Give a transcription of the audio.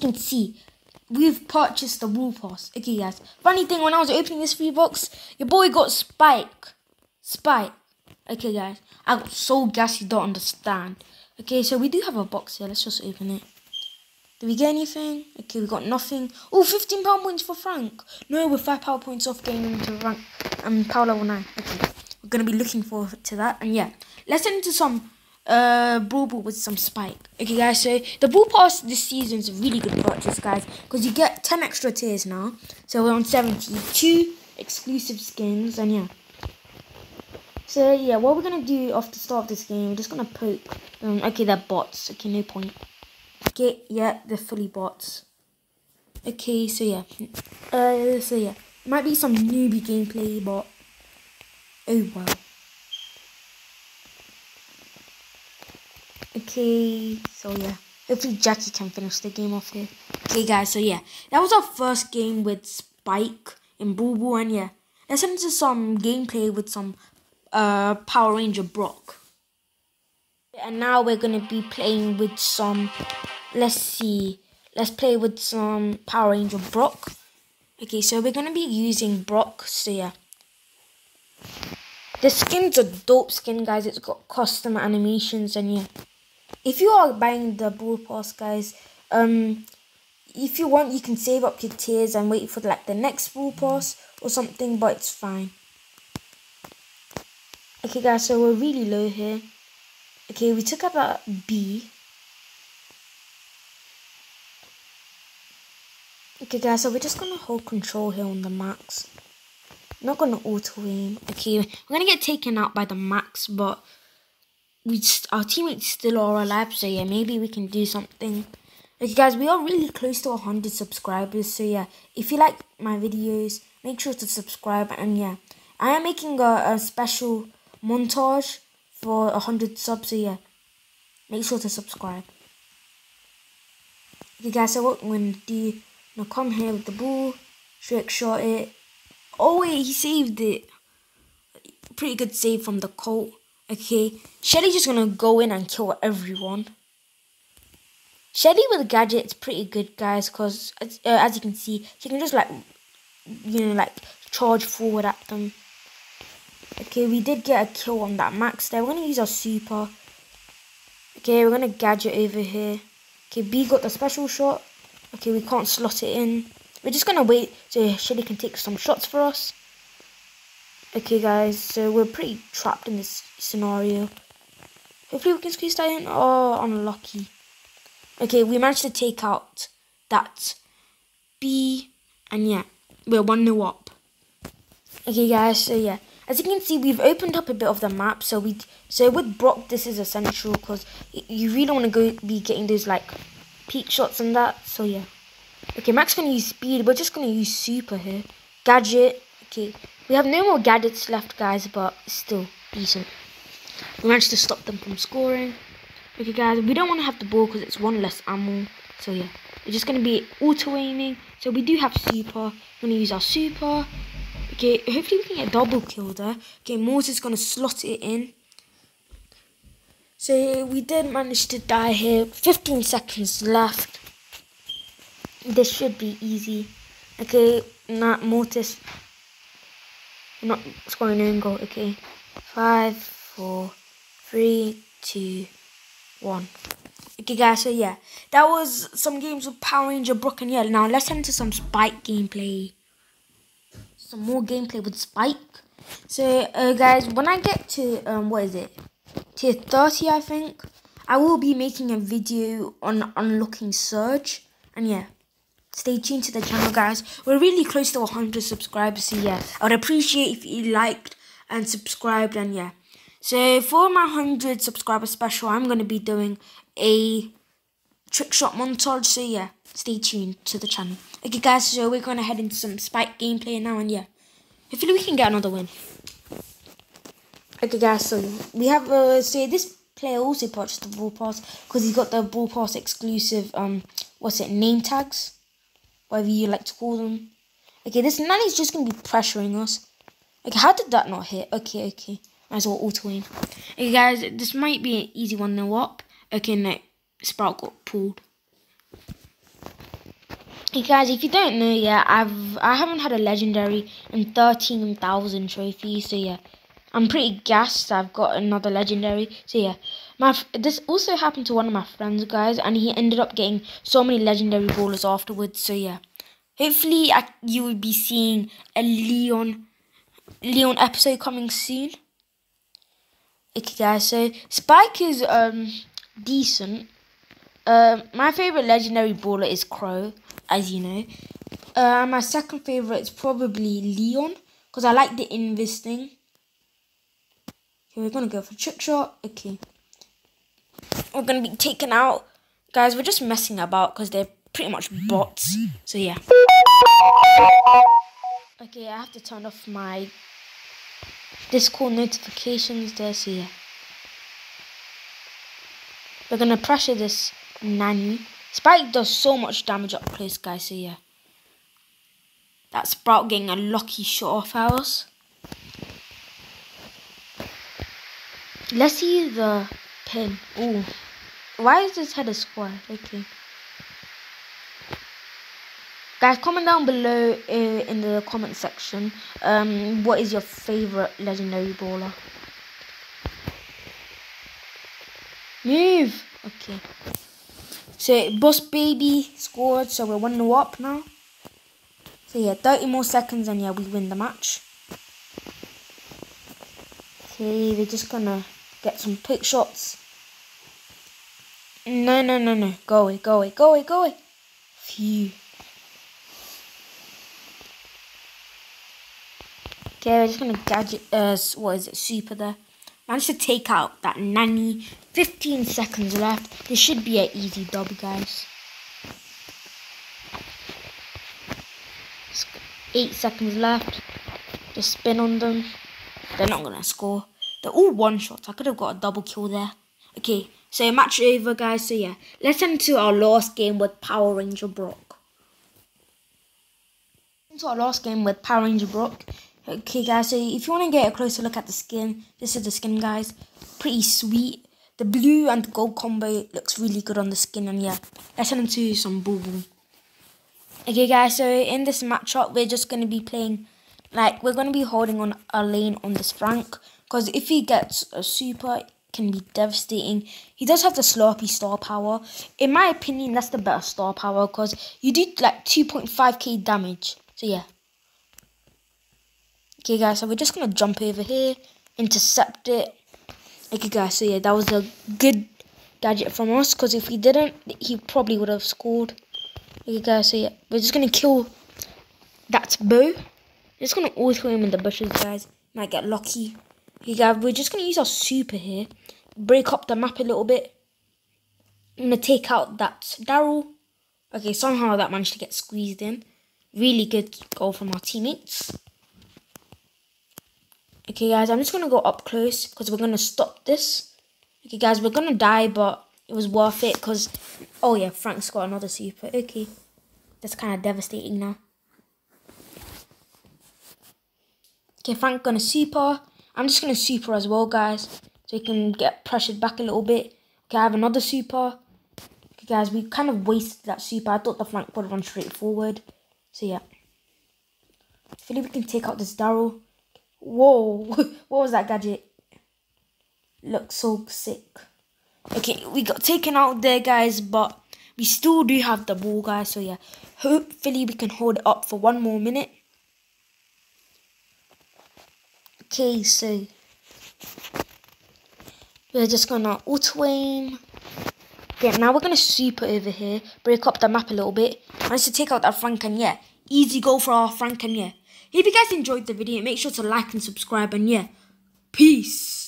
can see, we've purchased the Brawl Pass. Okay, guys. Funny thing, when I was opening this free box, your boy got Spike. Spike. Okay, guys. I got so gassy, don't understand. Okay, so we do have a box here. Let's just open it. Did we get anything? Okay, we got nothing. Oh, 15 power points for Frank. No, we're 5 power points off getting into rank um, power level 9. Okay, we're going to be looking forward to that. And yeah, let's into some uh, Boo Boo with some Spike. Okay, guys, so the Brawl Pass this season is a really good purchase, guys, because you get 10 extra tiers now. So we're on 72 exclusive skins, and yeah. So yeah, what we're to do off the start of this game, we're just to poke. Um, okay, they're bots. Okay, no point. Okay, yeah, they're fully bots. Okay, so yeah. Uh, so yeah. Might be some newbie gameplay, but... Oh, well. Okay, so yeah. Hopefully Jackie can finish the game off here. Okay, guys, so yeah. That was our first game with Spike and Boo Boo and yeah. Let's into some gameplay with some uh, Power Ranger Brock. And now we're to be playing with some let's see. Let's play with some Power Ranger Brock. Okay, so we're to be using Brock. So, yeah. The skin's a dope skin, guys. It's got custom animations and, yeah. If you are buying the Brawl Pass, guys, um, if you want, you can save up your tiers and wait for, like, the next Brawl Pass or something, but it's fine. Okay, guys, so we're really low here. Okay, we took up a Bea. Okay guys, so we're just gonna hold control here on the max. Not gonna auto aim. Okay, we're gonna get taken out by the max, but we our teammates still are alive, so yeah, maybe we can do something. Okay guys, we are really close to 100 subscribers, so yeah, if you like my videos, make sure to subscribe, and yeah, I am making a, a special montage for 100 subs, so yeah, make sure to subscribe. Okay guys, so what I'm gonna do now come here with the ball. Trick shot it. Oh wait, he saved it. Pretty good save from the Colt. Okay, Shelly's just gonna go in and kill everyone. Shelly with a gadget is pretty good, guys, because uh, as you can see, she can just like, you know, like charge forward at them. Okay, we did get a kill on that max there. We're gonna use our super. Okay, we're gonna gadget over here. Okay, Bea got the special shot. Okay, we can't slot it in. We're just gonna wait so Shelly can take some shots for us. Okay, guys, so we're pretty trapped in this scenario. Hopefully we can squeeze in. Oh, unlucky. Okay, we managed to take out that Bea, and yeah, we're 1 0 up. Okay, guys, so yeah. As you can see, we've opened up a bit of the map. So we, so with Brock, this is essential because you really want to go be getting those like peak shots and that. So yeah. Okay, Max gonna use speed. We're just gonna use super here. Gadget. Okay, we have no more gadgets left, guys, but still decent. We managed to stop them from scoring. Okay, guys, we don't want to have the ball because it's one less ammo. So yeah, we're just gonna be auto aiming. So we do have super. We're gonna use our super. Okay, hopefully we can get a double kill there. Okay, Moses is gonna slot it in. So we did manage to die here. 15 seconds left. This should be easy. Okay, not Mortis. Not scoring an goal. Okay. Five, four, three, two, one. Okay, guys. So yeah, that was some games with Power Ranger Brock and yeah. Now let's head into some Spike gameplay. Some more gameplay with Spike. So, uh, guys, when I get to um, what is it? tier 30 I think I will be making a video on unlocking Surge and yeah stay tuned to the channel guys. We're really close to 100 subscribers so yeah I would appreciate if you liked and subscribed and yeah. So for my 100 subscriber special I'm going to be doing a trick shot montage so yeah stay tuned to the channel. Okay guys so we're going to head into some spike gameplay now and yeah. Hopefully we can get another win. Okay, guys, so we have, uh, so this player also purchased the Brawl Pass because he got the Brawl Pass exclusive, um, what's it, name tags? Whatever you like to call them. Okay, this Nani's just to be pressuring us. Okay, how did that not hit? Okay, okay. Might as well auto aim. Okay, guys, this might be an easy one no up. Okay, no. Sprout got pulled. Hey guys, if you don't know yet, I've I haven't had a legendary in thirteen thousand trophies. So yeah, I'm pretty gassed. I've got another legendary. So yeah, my this also happened to one of my friends, guys, and he ended up getting so many legendary brawlers afterwards. So yeah, hopefully I, you will be seeing a Leon Leon episode coming soon. Okay, guys. So Spike is um decent. Uh, my favorite legendary brawler is Crow as you know. Uh, my second favorite is probably Leon because I like the invis thing. Okay, we're gonna go for trick shot. Okay, we're gonna be taken out, guys. We're just messing about because they're pretty much bots. So yeah. Okay, I have to turn off my Discord notifications there. So yeah, we're gonna pressure this Nani. Spike does so much damage up close, guys, so yeah. That Sprout getting a lucky shot off ours. Let's see the pin. Ooh. Why is this head a square? Okay. Guys, comment down below in the comment section. Um, what is your favorite legendary brawler? Move. Okay. So Boss Baby scored, so we're 1 0 up now. So yeah, 30 more seconds and yeah, we win the match. Okay, they're just gonna get some pick shots. No, no, no, no. Go away, go away, go away, go away. Phew. Okay, we're just gonna gadget, uh, what is it, super there. Managed to take out that Nani. 15 seconds left. This should be an easy dub, guys. Eight seconds left. Just spin on them. They're not gonna score. They're all one shots. I could have got a double kill there. Okay, so match over, guys. So yeah, let's into our last game with Power Ranger Brock. Into our last game with Power Ranger Brock. Okay guys, so if you want to get a closer look at the skin, this is the skin guys. Pretty sweet. The blue and the gold combo looks really good on the skin and yeah, let's head into some boo boo. Okay guys, so in this matchup we're just to be playing, like we're to be holding on a lane on this Frank. Because if he gets a super, can be devastating. He does have the sloppy star power. In my opinion, that's the better star power because you do like 2.5k damage. So yeah. Okay, guys, so we're just to jump over here, intercept it. Okay, guys, so yeah, that was a good gadget from us, because if he didn't, he probably would have scored. Okay, guys, so yeah, we're just to kill that Bo. Just to auto him in the bushes, guys. Might get lucky. Okay, guys, we're just going to use our super here. Break up the map a little bit. I'm going to take out that Darryl. Okay, somehow that managed to get squeezed in. Really good goal from our teammates. Okay, guys, I'm just going to go up close because we're going to stop this. Okay, guys, we're going to die, but it was worth it because... Oh, yeah, Frank's got another super. Okay. That's kind of devastating now. Okay, Frank going to super. I'm just going to super as well, guys. So he can get pressured back a little bit. Okay, I have another super. Okay, guys, we kind of wasted that super. I thought the flank would run straight forward. So, yeah. Hopefully we can take out this Darryl. Whoa, what was that gadget? Looks so sick. Okay, we got taken out there, guys, but we still do have the ball, guys. So, yeah, hopefully we can hold it up for one more minute. Okay, so we're just gonna auto aim. Okay, now we're gonna super over here, break up the map a little bit. Managed to take out that Frank and yeah, easy goal for our Frank and yeah. If you guys enjoyed the video, make sure to like and subscribe and yeah, peace.